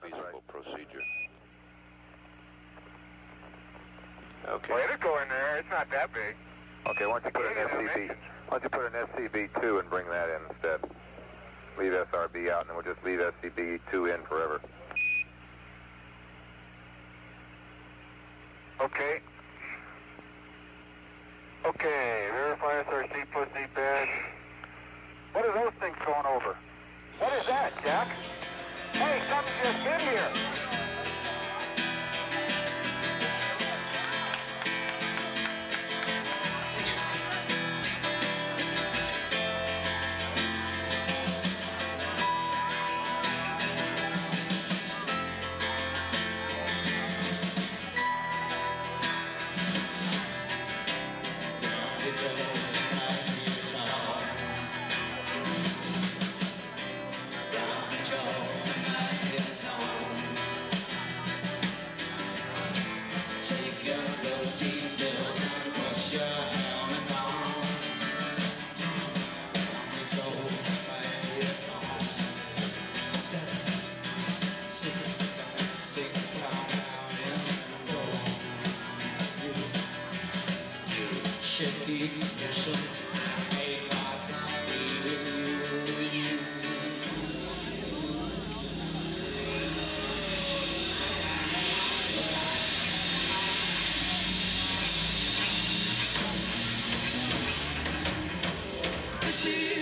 feasible procedure. Okay. Well, it'll go in there. It's not that big. Okay, why don't you put an Yeah, yeah, SCB? mention. Why don't you put an SCB2 and bring that in instead? Leave SRB out, and then we'll just leave SCB2 in forever. Okay. Okay, verify SRC pussy bed. What are those things going over? What is that, Jack? Just hit here. shaky condition. Be with you. This is